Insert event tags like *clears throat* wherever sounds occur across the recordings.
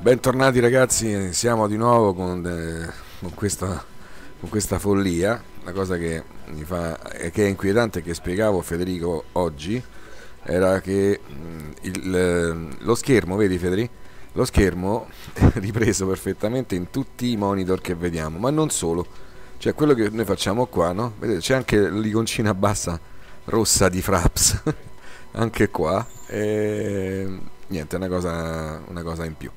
Bentornati ragazzi, siamo di nuovo con, eh, con, questa, con, questa, follia, la cosa che, mi fa, che è inquietante che spiegavo Federico oggi era che mm, il, lo schermo, vedi Federico? Lo schermo *laughs* è ripreso perfettamente in tutti i monitor che vediamo, ma non solo, cioè quello che noi facciamo qua, no? Vedete c'è anche l'iconcina bassa rossa di Fraps, *laughs* anche qua, e niente, è una cosa, una cosa in più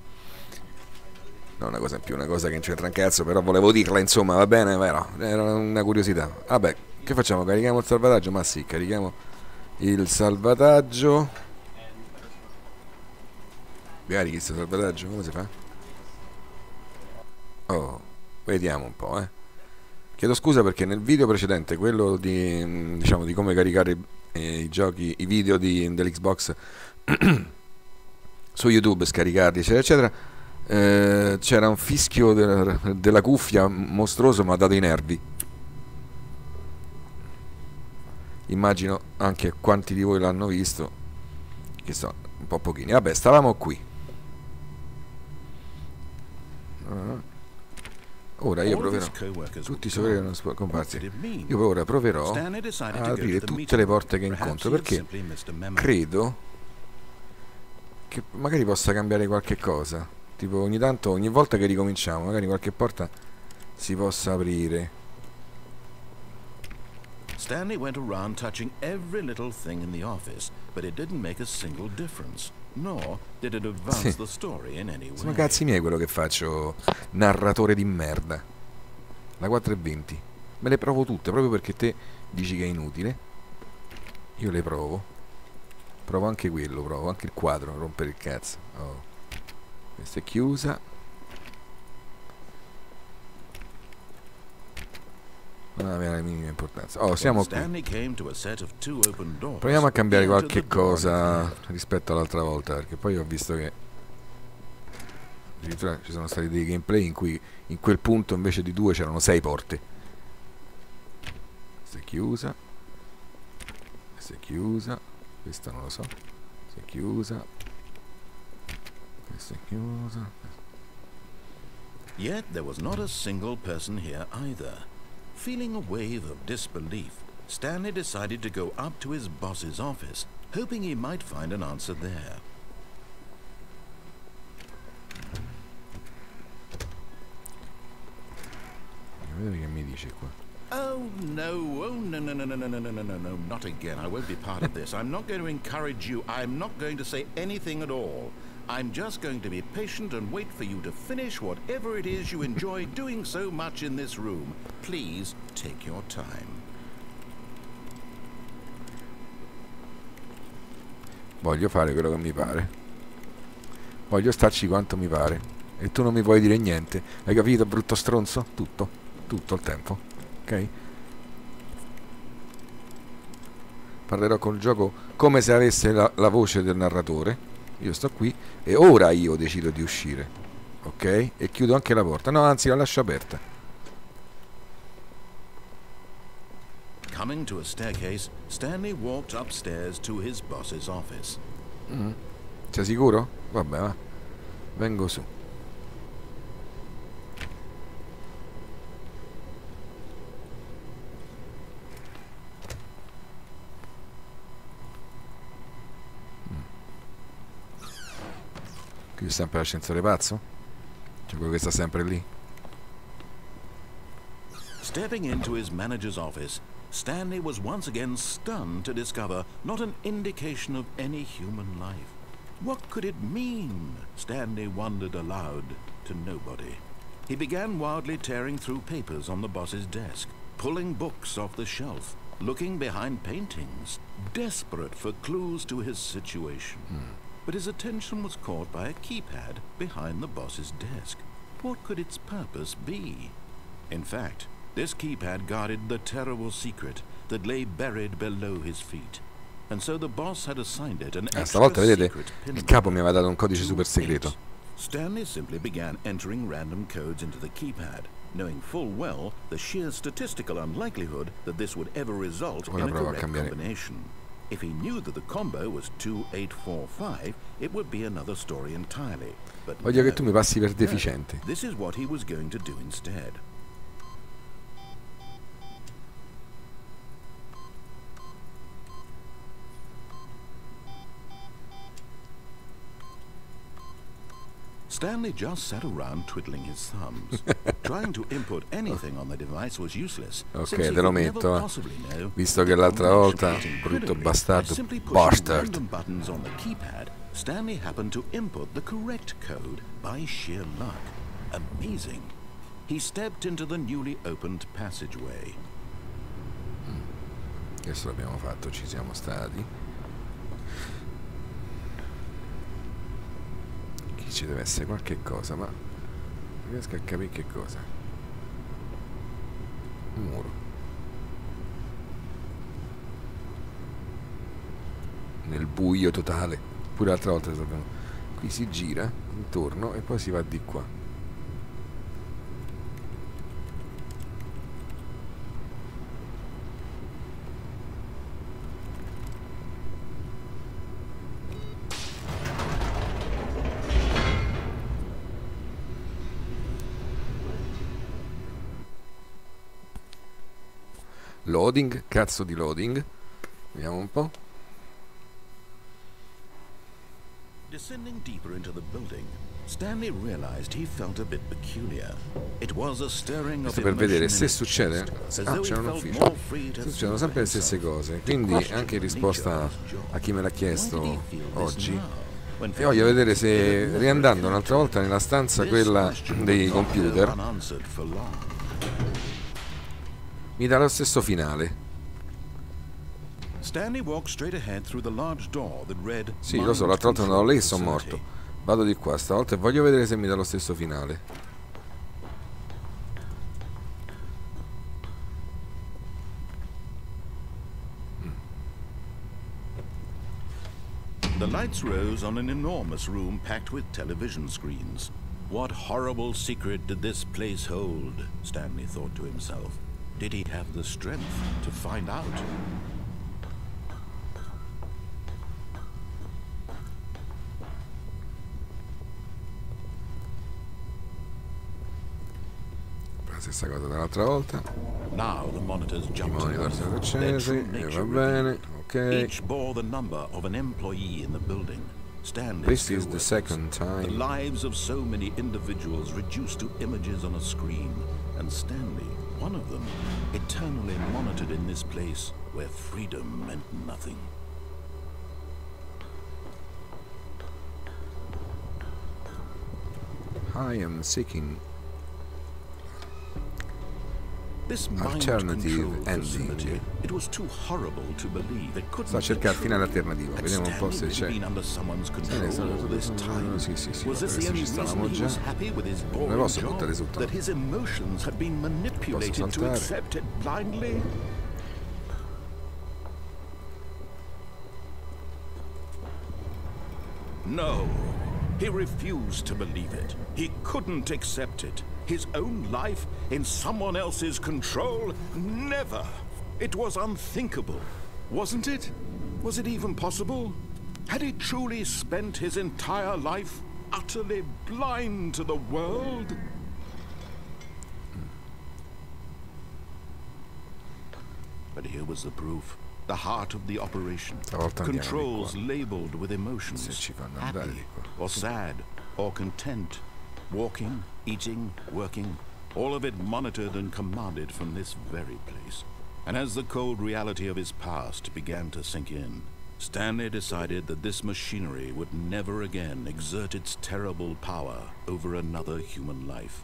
no, una cosa in più, una cosa che non c'entra un cazzo, però volevo dirla, insomma, va bene, vero, era una curiosità. Vabbè, che facciamo? Carichiamo il salvataggio? Ma sì, carichiamo il salvataggio. Carichi questo salvataggio, come si fa? Oh, vediamo un po', eh. Chiedo scusa perché nel video precedente, quello di, diciamo, di come caricare eh, i giochi, i video dell'Xbox *clears throat* su YouTube, scaricarli, eccetera, eccetera, eh, c'era un fischio de della cuffia mostruoso ma ha dato i nervi. Immagino anche quanti di voi l'hanno visto che so, un po' pochini. Vabbè stavamo qui. Uh. ora io proverò. tutti i sovrani sono comparsi. io ora proverò a aprire tutte le porte che incontro perché credo che magari possa cambiare qualche cosa tipo ogni tanto, ogni volta che ricominciamo, magari qualche porta si possa aprire. Stanley went around touching every little thing in the office, but it didn't make a single difference. Nor did it advance sì. the story in any way. Sono cazzi miei quello che faccio, narratore di merda. La 420. Me le provo tutte, proprio perché te dici che è inutile. Io le provo. Provo anche quello, provo anche il quadro, rompere il cazzo. Oh questa è chiusa. Non aveva la minima importanza. Oh siamo qui. Proviamo a cambiare qualche cosa rispetto all'altra volta perché poi ho visto che addirittura ci sono stati dei gameplay in cui in quel punto invece di due c'erano sei porte. Questa è chiusa. Questa è chiusa. Questa non lo so. Questa è chiusa Yet there was not a single person here either. Feeling a wave of disbelief, Stanley decided to go up to his boss's office, hoping he might find an answer there. Oh no, oh no, no, no, no, no, no, no, no, no, no, not again. I won't be part of this. I'm not going to encourage you. I'm not going to say anything at all. I'm just going to be patient and wait for you to finish whatever it is you enjoy doing so much in this room. Please take your time. Voglio fare quello che mi pare. Voglio starci quanto mi pare. E tu non mi puoi dire niente. Hai capito, brutto stronzo? Tutto. Tutto il tempo. Ok? Parlerò col gioco come se avesse la, la voce del narratore io sto qui e ora io decido di uscire ok? E chiudo anche la porta. No anzi la lascio aperta. Coming to a staircase Stanley walked upstairs to his boss's office. Mm. sei sicuro? vabbè va. Vengo su Qui sempre l'ascensore pazzo? C'è quello che sta sempre lì? Stepping into his manager's office, Stanley was once again stunned to discover not an indication of any human life. What could it mean? Stanley wondered aloud to nobody. He began wildly tearing through papers on the boss's desk, pulling books off the shelf, looking behind paintings, desperate for clues to his situation. Hmm but his attention was caught by a keypad behind the boss's desk. What could its purpose be? In fact, this keypad guarded the terrible secret that lay buried below his feet. And so the boss had assigned it an ah, stavolta vedete il capo mi aveva dato un codice super segreto. Stanley simply began entering random codes into the keypad, knowing full well the sheer statistical unlikelihood that this would ever result Ora in a correct combination. If he knew that the combo was 2845, it would be another story entirely. But Voglio che no, tu mi passi per no, deficiente. This is what he was going to do instead. Stanley just sat around twiddling his thumbs. *laughs* Trying to input anything on the device was useless. Ok, te lo metto, Visto che l'altra volta, brutto bastardo, By simply pushing bastard. buttons on the keypad, Stanley happened to input the correct code by sheer luck. Amazing. He stepped into the newly opened passageway. Hmm. Questo l'abbiamo fatto, ci siamo stati. Ci deve essere qualche cosa, ma non riesco a capire che cosa. Un muro. Nel buio totale. Pure l'altra volta. Qui si gira intorno e poi si va di qua. Loading, cazzo di loading. Vediamo un po'. Descending deeper into the building, Stanley realized he felt a bit peculiar. It was a stirring of Questo per vedere emotion se in his succede. chest, as Ah, though c'è he un felt ufficio. more free to Succedono think sempre le for stesse himself. cose. The Quindi question anche in of the risposta nature of his job. a chi me l'ha Why chiesto did he feel this oggi. now, when E voglio for vedere him it se had never riandando occurred un'altra to volta nella stanza This quella question dei would not go computer unanswered for long. Mi dà lo stesso finale. Sì, lo so, l'altra volta andavo lì e sono morto. Vado di qua stavolta e voglio vedere se mi dà lo stesso finale. The lights rose on an enormous room packed with television screens. What horrible secret did this place hold? Stanley thought to himself. Did he have the strength to find out? La stessa cosa dall'altra volta. Now the monitors I jumped to monitor sono Their accesi true e va bene. Ok. Each bore the number of an employee in the building. Stanley's This is the second The lives of so many individuals reduced to images on a screen, and Stanley, one of them, eternally monitored in this place where freedom meant nothing. I am seeking This Alternative ending. it was too horrible to believe it couldn't Sto a cercare il finale alternativo. Vediamo un po' se c'è. sì, sì, sì, adesso ci stavamo reason già. Non posso buttare su That his emotions had been manipulated to saltare. accept it blindly? No, he refused to believe it. He couldn't accept it. His own life in someone else's control? Never. It was unthinkable, wasn't it? Was it even possible? Had he truly spent his entire life utterly blind to the world? But here was the proof. The heart of the operation. Stavolta andiamo di Controls labeled with emotions. Se ci fanno andare Happy or sad or content. Walking, eating, working. All of it monitored and commanded from this very place. And as the cold reality of his past began to sink in, Stanley decided that this machinery would never again exert its terrible power over another human life.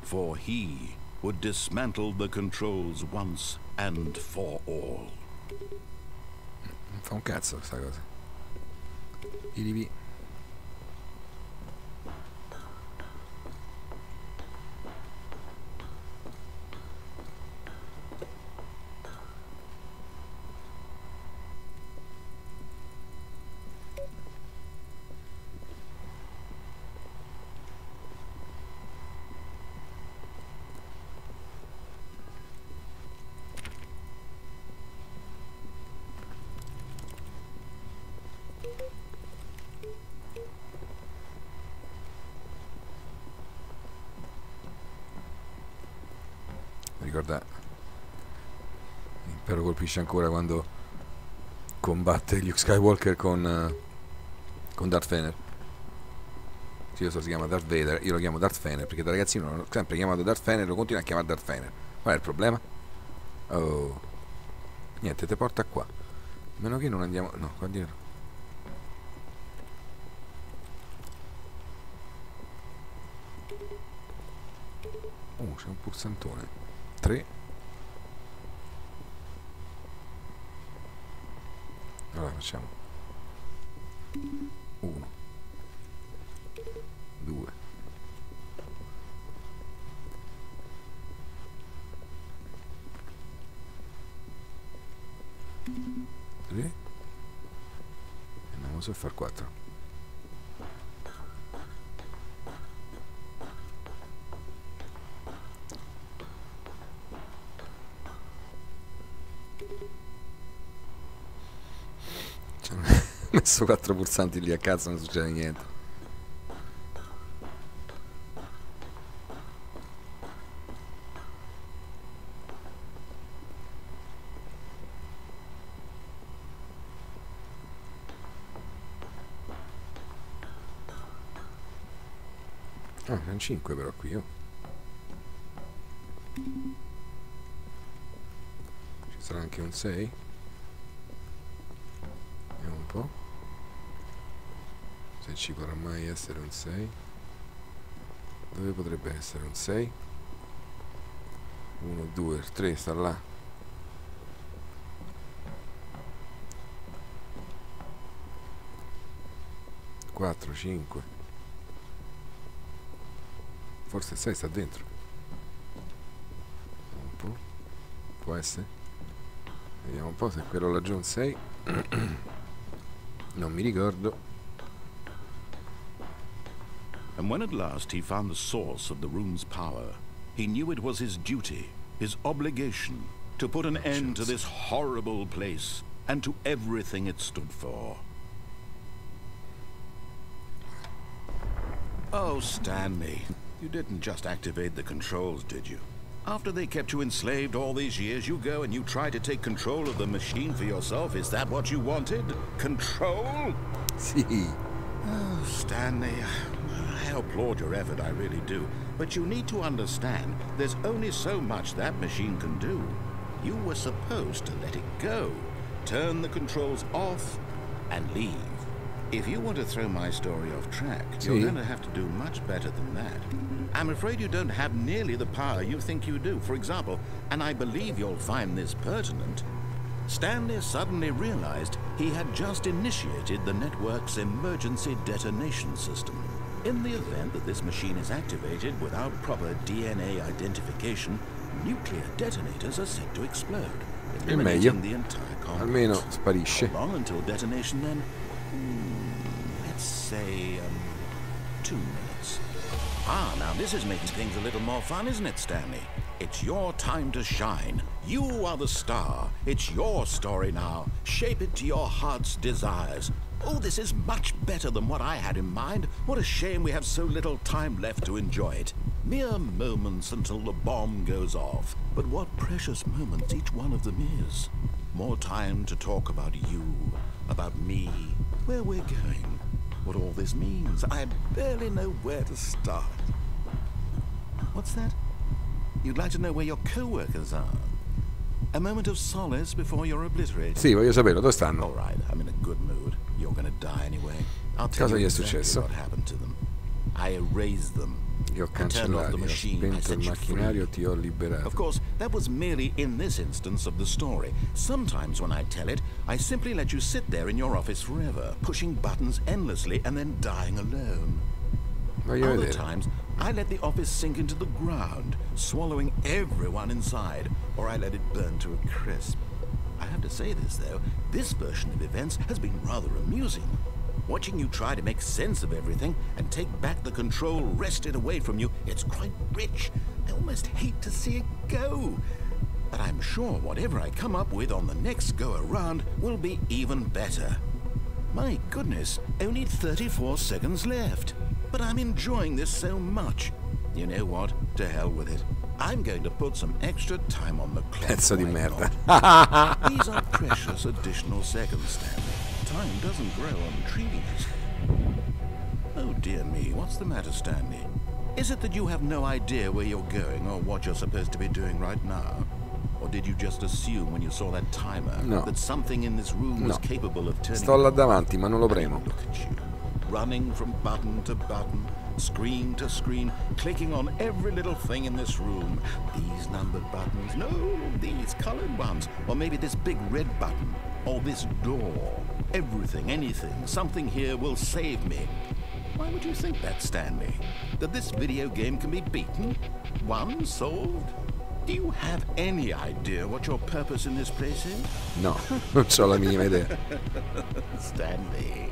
For he would dismantle the controls once and for all. Fa un cazzo questa cosa. Irivi. L'impero colpisce ancora quando combatte Luke Skywalker con, uh, con Darth Vader. Sì, io so si chiama Darth Vader, io lo chiamo Darth Vader perché da ragazzino l'ho sempre chiamato Darth Vader e lo continuo a chiamare Darth Vader. Qual è il problema? Oh. Niente, te porta qua. A meno che non andiamo... No, qua dietro. Oh, c'è un pulsantone. 3. Allora facciamo. 1. 2. Tre. Andiamo su a far 4. Messo quattro pulsanti lì a cazzo non succede niente Ah, sono 5 però qui, oh. Ci sarà anche un 6? Vediamo un po' ci potrà mai essere un 6 dove potrebbe essere un 6 1 2 3 sta là. Quattro cinque. Forse il 6 sta dentro. Un po' può essere. Vediamo un po' se quello laggiù un 6 *clears throat* non mi ricordo And when at last he found the source of the room's power, he knew it was his duty, his obligation, to put an end to this horrible place and to everything it stood for. Oh, Stanley, you didn't just activate the controls, did you? After they kept you enslaved all these years, you go and you try to take control of the machine for yourself. Is that what you wanted? Control? *laughs* See. Oh, Stanley, I applaud your effort, I really do. But you need to understand, there's only so much that machine can do. You were supposed to let it go, turn the controls off, and leave. If you want to throw my story off track, you're going to have to do much better than that. I'm afraid you don't have nearly the power you think you do. For example, and I believe you'll find this pertinent, Stanley suddenly realized he had just initiated the network's emergency detonation system. In the event that this machine is activated without proper DNA identification, nuclear detonators are set to explode, eliminating the entire complex. Almeno long until detonation then? Hmm, let's say, um, two minutes. Ah, now this is making things a little more fun, isn't it, Stanley? It's your time to shine. You are the star. It's your story now. Shape it to your heart's desires. Oh, this is much better than what I had in mind. What a shame we have so little time left to enjoy it. Mere moments until the bomb goes off. But what precious moments each one of them is. More time to talk about you, about me, where we're going, what all this means. I barely know where to start. What's that? You'd like to know where your co-workers are? A moment of solace before you're obliterated. Sì, voglio saperlo, dove stanno? All right, I'm in a good mood. You're gonna die anyway. I'll tell Cosa you gli è exactly successo? what happened to them. I erased them. Li ho I turned off the ho machine. I spento il macchinario, ti ho liberato. Of course, that was merely in this instance of the story. Sometimes when I tell it, I simply let you sit there in your office forever, pushing buttons endlessly and then dying alone. Voglio Other times, I let the office sink into the ground, swallowing everyone inside, or I let it burn to a crisp. I have to say this, though, this version of events has been rather amusing. Watching you try to make sense of everything and take back the control wrested away from you, it's quite rich. I almost hate to see it go. But I'm sure whatever I come up with on the next go around will be even better. My goodness, only 34 seconds left. But I'm enjoying this so much. You know what? To hell with it. I'm going to put some extra time on the clock. Pezzo di merda. These are precious additional seconds, Stanley. Time doesn't grow on trees. Oh dear me, what's the matter, Stanley? Is it that you have no idea where you're going or what you're supposed to be doing right now? Or did you just assume when you saw that timer No. that something in this room was capable of turning Sto là davanti, ma non lo premo. Look at you, running from button to button, screen to screen, clicking on every little thing in this room. These numbered buttons, no, these colored ones, or maybe this big red button, or this door. Everything, anything, something here will save me. Why would you think that, Stanley? That this video game can be beaten? Won? Solved? Do you have any idea what your purpose in this place is? No, non ho la minima idea. Stanley,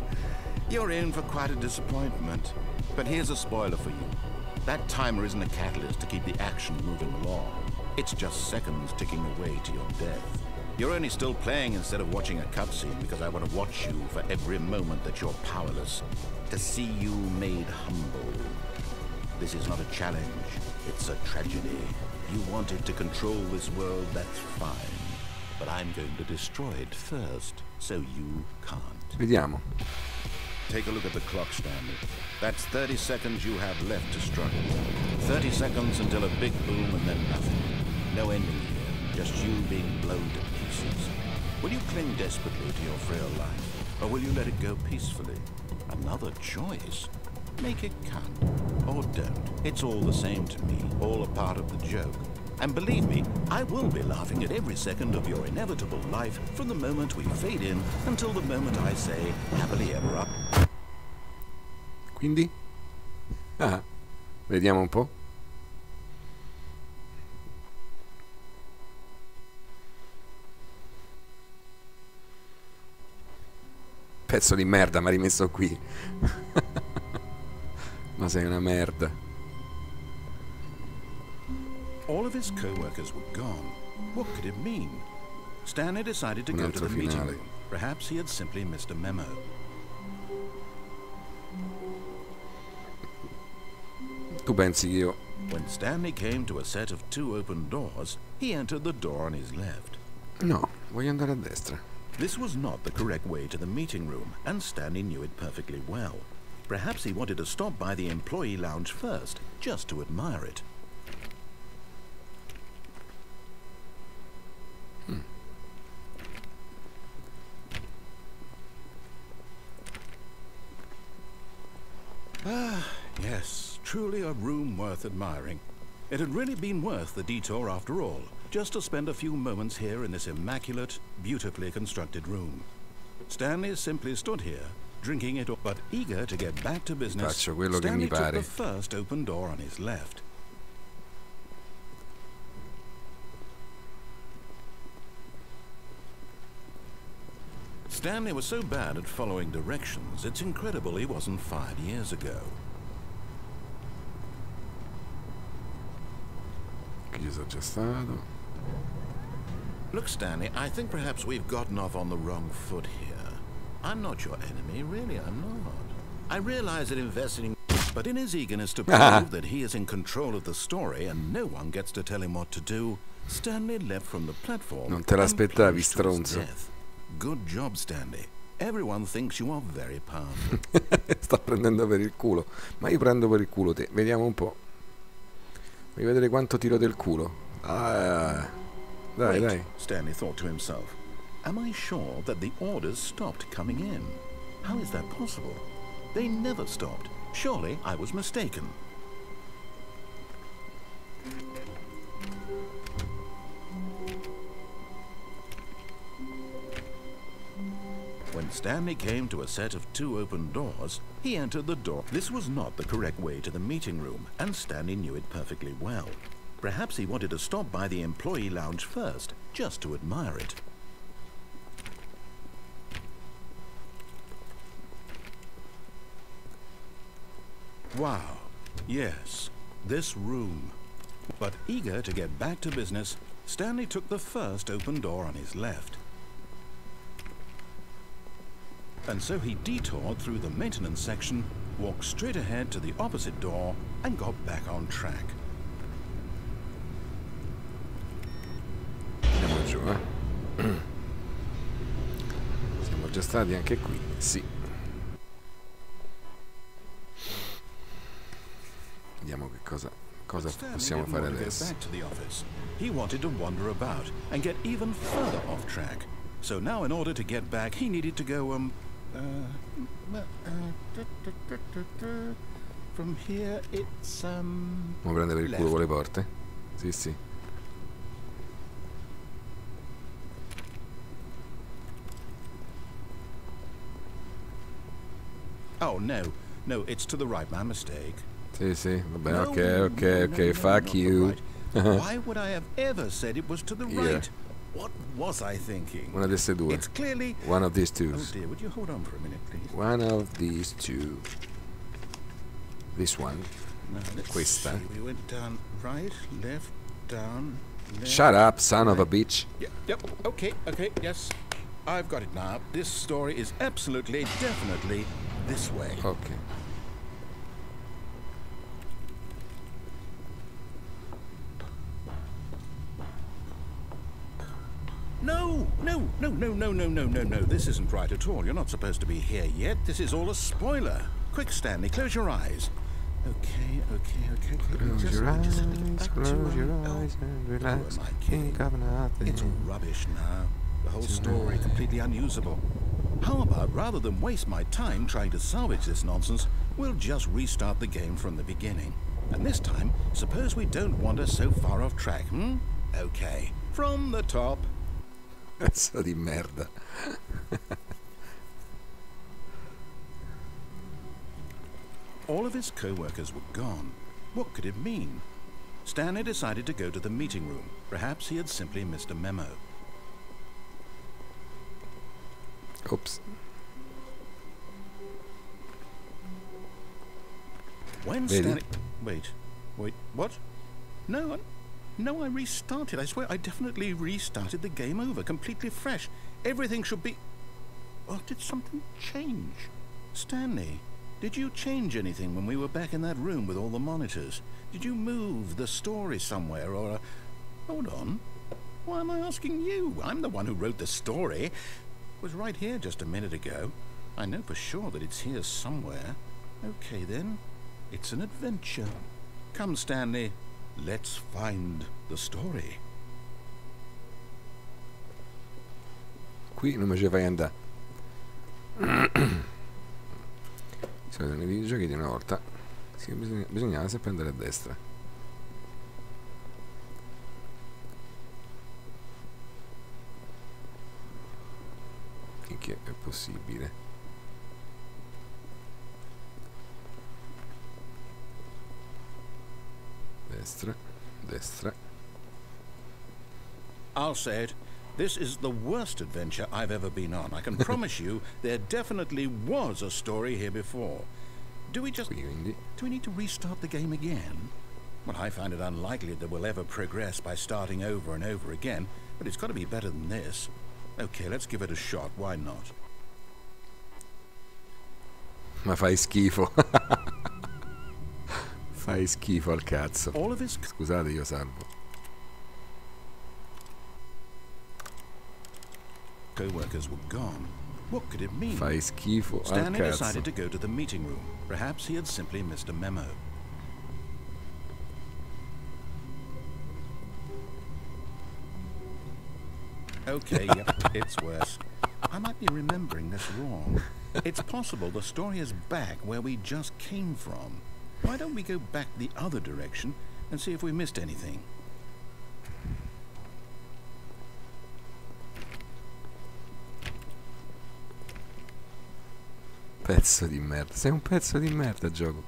you're in for quite a disappointment. But here's a spoiler for you. That timer isn't a catalyst to keep the action moving along. It's just seconds ticking away to your death. You're only still playing instead of watching a cutscene because I want to watch you for every moment that you're powerless. To see you made humble. This is not a challenge. It's a tragedy. You wanted to control this world, that's fine. But I'm going to destroy it first, so you can't. Vediamo. Take a look at the clock, Stanley. That's 30 seconds you have left to struggle. 30 seconds until a big boom and then nothing. No ending here, just you being blown to pieces. Will you cling desperately to your frail life, or will you let it go peacefully? Another choice. Make it count, or don't. It's all the same to me, all a part of the joke. And believe me, I will be laughing at every second of your inevitable life from the moment we fade in until the moment I say happily ever after. Quindi? Ah, vediamo un po'. Pezzo di merda, mi ha rimesso qui. *laughs* Ma sei una merda. All of his co-workers were gone. What could it mean? Stanley decided to go to the meeting finale. room. Perhaps he had simply missed a memo. Tu pensi che io... When Stanley came to a set of two open doors, he entered the door on his left. No, voglio andare a destra. This was not the correct way to the meeting room, and Stanley knew it perfectly well. Perhaps he wanted to stop by the employee lounge first, just to admire it. Ah, yes, truly a room worth admiring. It had really been worth the detour after all, just to spend a few moments here in this immaculate, beautifully constructed room. Stanley simply stood here, drinking it, all, but eager to get back to business. Faccio quello che Stanley took the first open door on his left. Stanley was so bad at following directions, it's incredible he wasn't fired years ago. Sono già stato. Look, Stanley, I think perhaps we've gotten off on the wrong foot here. I'm not your enemy, really, I'm not. I realize that investing in... *laughs* But in his eagerness to *laughs* prove that he is in control of the story and no one gets to tell him what to do, Stanley leapt from the platform Non te l'aspettavi, stronzo. Good job, Stanley. Everyone thinks you are very powerful. *laughs* Sta prendendo per il culo. Ma io prendo per il culo te. Vediamo un po'. Vuoi vedere quanto tiro del culo? Ah, dai, Wait, dai. Stanley thought to himself. Am I sure that the orders stopped coming in? How is that possible? They never stopped. Surely I was mistaken. Stanley came to a set of two open doors, he entered the door. This was not the correct way to the meeting room, and Stanley knew it perfectly well. Perhaps he wanted to stop by the employee lounge first, just to admire it. Wow. Yes, this room. But eager to get back to business, Stanley took the first open door on his left. And so he detoured through the maintenance section, walked straight ahead to the opposite door, and got back on track. giù, eh. *clears throat* Siamo già stati anche qui, sì. Vediamo che cosa, cosa possiamo fare want to go adesso. back to the office. He wanted to wander about and get even further off track. So now, in order to get back, he needed to go um. Uh, uh, from here, it's um. Come prende per il culo con le porte? Sì, sì. Oh no, no, it's to the right. My mistake. Sì, sì, va bene, No, ok, ok, no, ok, no, fuck you. right. *laughs* Why would I have ever said it was to the Yeah. right? What was I thinking? Una delle due. It's clearly. One of these Oh two. dear, would you hold on for a minute, please? One of these two. This one. No, let's Questa. We went down right, left, down, left. Shut up, son of a bitch. Yep, yep. Okay, okay, yes. I've got it now. This story is absolutely, definitely this way. Ok. No, no, no, no, no, no, no, no. This isn't right at all. You're not supposed to be here yet. This is all a spoiler. Quick, Stanley, close your eyes. Okay, okay, okay, okay. Close Just- your just eyes, back to, close your oh, eyes and who relax. am I? Think of nothing. It's rubbish now. The whole story completely unusable. How about rather than waste my time trying to salvage this nonsense, we'll just restart the game from the beginning. And this time, suppose we don't wander so far off track, hmm? Okay. From the top. Pezzo di merda. All of his co-workers were gone. What could it mean? Stanley decided to go to the meeting room. Perhaps he had simply missed a memo. Oops. When Stanley... Wait. Wait, what? No, I- no, I restarted. I swear I definitely restarted the game over, completely fresh. Everything should be... Or did something change? Stanley, did you change anything when we were back in that room with all the monitors? Did you move the story somewhere, or... Uh... Hold on. Why am I asking you? I'm the one who wrote the story. It was right here just a minute ago. I know for sure that it's here somewhere. Okay then. It's an adventure. Come, Stanley. Let's find the story. Qui non mi ci fai andare. Sono nei videogiochi di una volta. Sì, bisogna- bisognava sempre andare a destra. Finché è possibile. Destra, destra. I'll say it. This is the worst adventure I've ever been on. I can *laughs* promise you there definitely was a story here before. Do we just quindi. do we need to restart the game again? Well, I find it unlikely that we'll ever progress by starting over and over again, but it's got to be better than this. Okay, let's give it a shot. Why not? Ma fai schifo. *laughs* fai schifo al cazzo. All of his Scusate, io salvo. co-workers were gone. What could it mean? Fai schifo al Stanley cazzo. decided to go to the meeting room. Perhaps he had simply missed a memo. Okay, *laughs* yep, it's worse. I might be remembering this wrong. It's possible the story is back where we just came from. Why don't we go back the other direction and see if we missed anything? Pezzo di merda. Sei un pezzo di merda, gioco.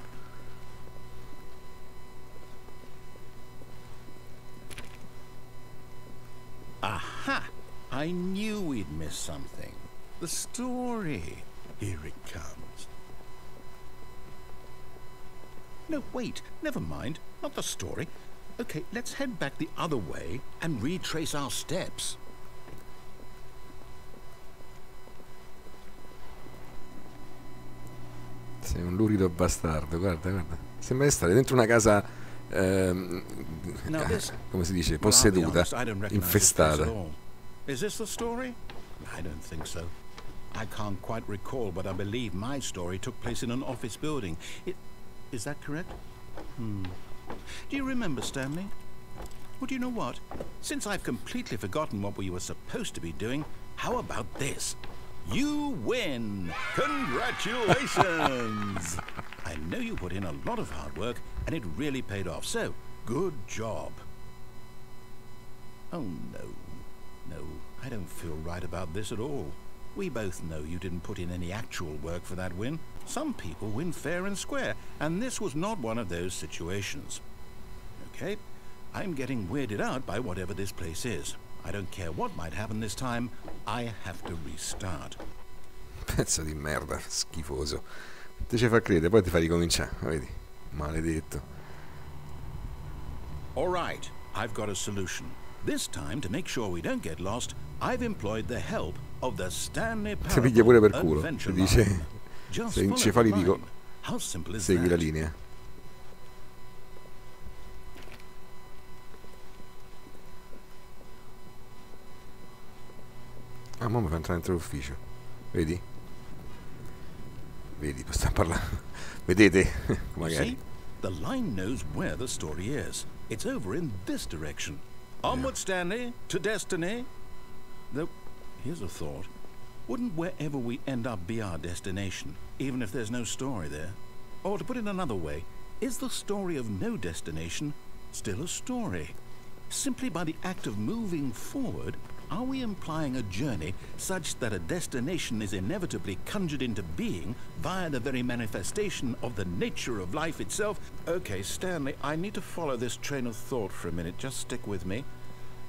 Aha! I knew we'd miss something. The story. Here it comes. No, wait. Never mind. Not the story. Okay, let's head back the other way and retrace our steps. Sei un lurido bastardo, guarda, guarda. Sembra di stare dentro una casa, ehm, ah, this, come si dice, posseduta, honest, I don't recognize this infestata. Is this the story? I don't think so. I can't quite recall, but I believe my story took place in an office building. It, is that correct? Hmm. Do you remember, Stanley? Well, do you know what? Since I've completely forgotten what we were supposed to be doing, how about this? You win! Congratulations! *laughs* I know you put in a lot of hard work, and it really paid off, so good job. Oh, no. No, I don't feel right about this at all. We both know you didn't put in any actual work for that win. Some people win fair and square, and this was not one of those situations. Okay, I'm getting weirded out by whatever this place is. I don't care what might happen this time, I have to restart. *laughs* Pezzo di merda, schifoso. Ti ci fa credere, poi ti fa ricominciare, vedi? Maledetto. Alright, I've got a solution. This time, to make sure we don't get lost, I've employed the help of the Stanley Ti piglia pure per culo. Adventure dice, Line. The encefalitico, segui la linea. Ah, ma mi fa entrare dentro l'ufficio. Vedi? Vedi, *laughs* sta parlando. Vedete? Magari. the line knows where the story is. It's over in this direction. Onward, Stanley, to destiny. Though, here's a thought. Wouldn't wherever we end up be our destination, even if there's no story there? Or to put it another way, is the story of no destination still a story? Simply by the act of moving forward, are we implying a journey such that a destination is inevitably conjured into being via the very manifestation of the nature of life itself? Okay, Stanley, I need to follow this train of thought for a minute. Just stick with me.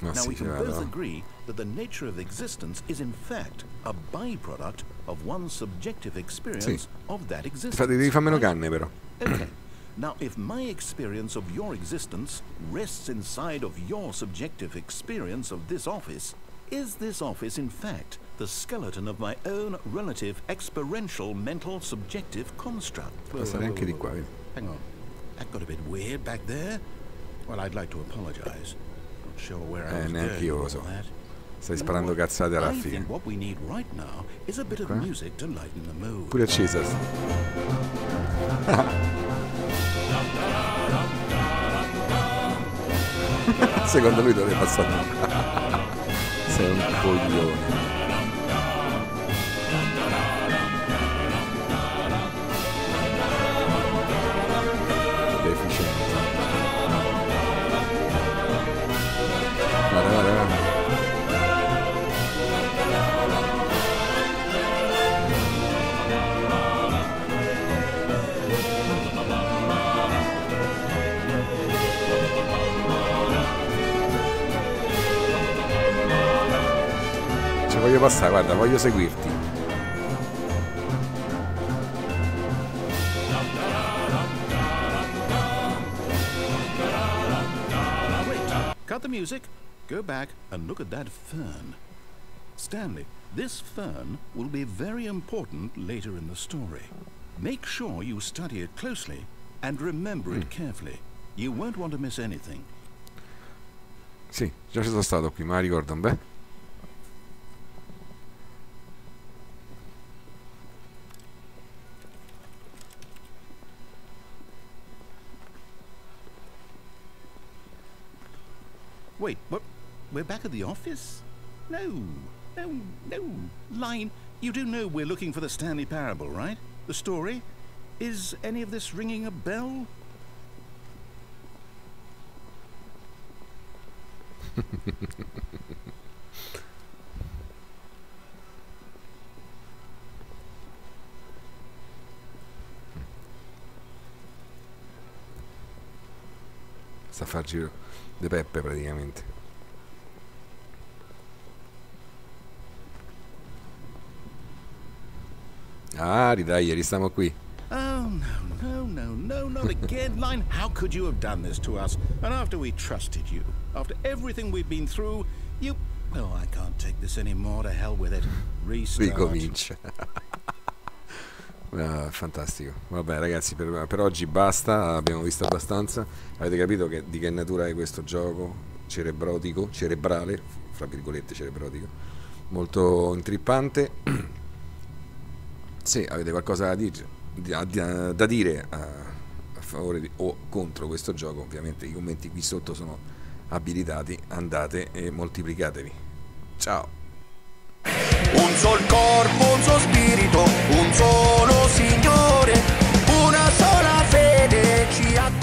Ma now, we can both agree that the nature of existence is in fact a byproduct of one's subjective experience of that Ti existence. fa- devi fare meno right? canne però. Okay. Now, if my experience of your existence rests inside of your subjective experience of this office, is this office, in fact, the skeleton of my own relative experiential mental subjective construct? Può stare anche di qua, vedi? Eh. Hang on. That got a bit weird back there. Well, I'd like to apologize. Eh, neanche io lo so. Stai sparando cazzate alla fine. Okay. Pure Cesar. *laughs* Secondo lui doveva passare. Sei un coglione. Voglio passare, guarda, voglio seguirti. Cut the music, go back and look at that fern. Stanley, this fern will be very important later in the story. Make sure you study it closely and remember it hmm. carefully. You won't want to miss anything. Sì, già ci sono stato qui, ma ricordo un beh. Wait, what? We're back at the office? No, no, no. Line, you do know we're looking for the Stanley Parable, right? The story? Is any of this ringing a bell? Sta a di Peppe praticamente. Ah, ridai, ristiamo qui. Oh, no, no, no, no, not again. Line, how could you have done this to us? And after we trusted you, after everything we've been through, you. Oh, I can't take this anymore. To hell with it. Restart. Ricomincia. *laughs* Ah, fantastico. Vabbè, ragazzi, per, per oggi basta. Abbiamo visto abbastanza. Avete capito che, di che natura è questo gioco cerebrotico, cerebrale, fra virgolette cerebrotico, molto intrippante. *clears throat* Se avete qualcosa da dire, da, da dire a, a, favore di, o contro questo gioco, ovviamente i commenti qui sotto sono abilitati, andate e moltiplicatevi. Ciao! un sol corpo, un sol spirito, un solo Signore, una sola fede ci attende.